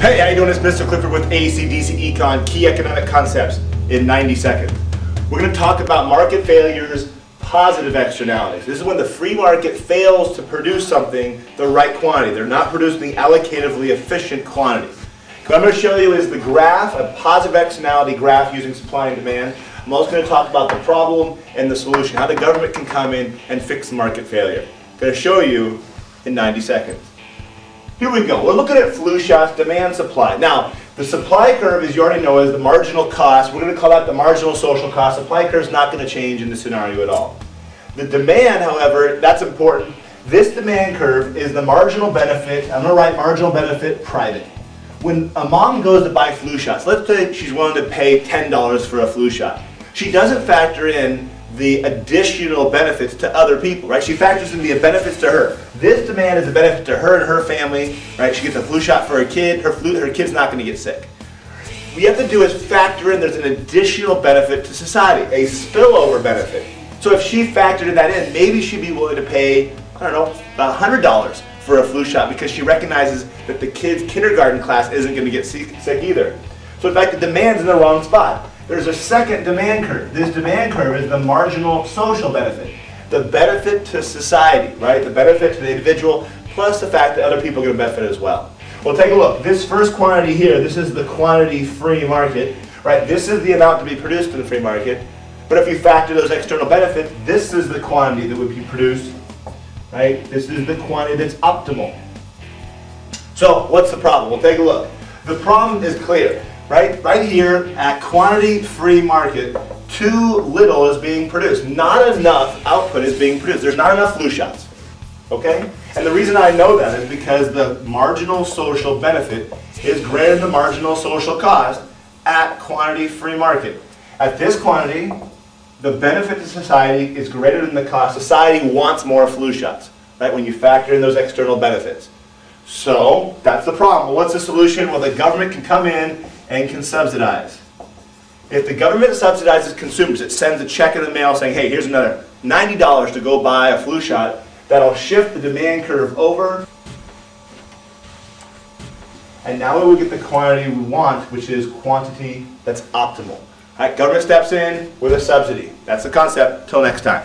Hey, how you doing? It's Mr. Clifford with ACDC Econ, Key Economic Concepts in 90 seconds. We're going to talk about market failures, positive externalities. This is when the free market fails to produce something the right quantity. They're not producing the allocatively efficient quantity. What I'm going to show you is the graph, a positive externality graph using supply and demand. I'm also going to talk about the problem and the solution, how the government can come in and fix market failure. I'm going to show you in 90 seconds. Here we go. We're looking at flu shots, demand, supply. Now, the supply curve, as you already know, is the marginal cost. We're going to call that the marginal social cost. Supply curve is not going to change in this scenario at all. The demand, however, that's important. This demand curve is the marginal benefit. I'm going to write marginal benefit private. When a mom goes to buy flu shots, let's say she's willing to pay $10 for a flu shot. She doesn't factor in the additional benefits to other people, right? She factors in the benefits to her. This demand is a benefit to her and her family, right? She gets a flu shot for her kid. Her flu, her kid's not going to get sick. What you have to do is factor in there's an additional benefit to society, a spillover benefit. So if she factored that in, maybe she'd be willing to pay, I don't know, $100 for a flu shot because she recognizes that the kid's kindergarten class isn't going to get sick either. So in fact, the demand's in the wrong spot. There's a second demand curve. This demand curve is the marginal social benefit. The benefit to society, right? The benefit to the individual, plus the fact that other people are going to benefit as well. Well, take a look. This first quantity here, this is the quantity free market, right? This is the amount to be produced in the free market. But if you factor those external benefits, this is the quantity that would be produced, right? This is the quantity that's optimal. So, what's the problem? Well, take a look. The problem is clear right? Right here at quantity free market, too little is being produced. Not enough output is being produced. There's not enough flu shots. Okay? And the reason I know that is because the marginal social benefit is greater than the marginal social cost at quantity free market. At this quantity, the benefit to society is greater than the cost. Society wants more flu shots, right? When you factor in those external benefits. So that's the problem. What's the solution? Well, the government can come in and can subsidize. If the government subsidizes consumers, it sends a check in the mail saying, hey, here's another $90 to go buy a flu shot, that'll shift the demand curve over. And now we will get the quantity we want, which is quantity that's optimal. All right, government steps in with a subsidy. That's the concept. Till next time.